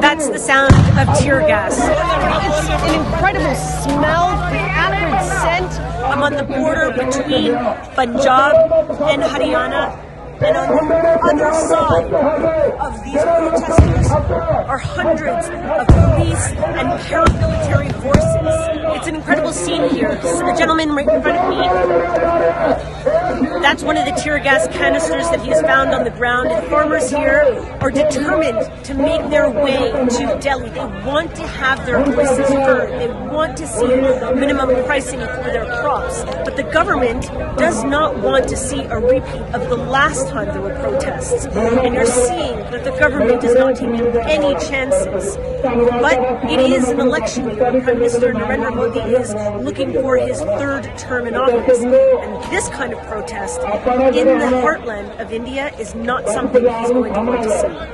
That's the sound of tear gas. It's an incredible smell, the acrid scent. I'm on the border between Punjab and Haryana. And on the other side of these protesters are hundreds of police and paramilitary forces. It's an incredible scene here. The gentleman right in front of me that's one of the tear gas canisters that he has found on the ground. And farmers here are determined to make their way to Delhi. They want to have their voices heard. They want to see minimum pricing for their crops. But the government does not want to see a repeat of the last time there were protests. And you're seeing that the government is not taking any chances. But it is an election year. Prime Minister Narendra Modi is looking for his third term in office. And this kind of protest in the heartland of India is not something he's going to want to see.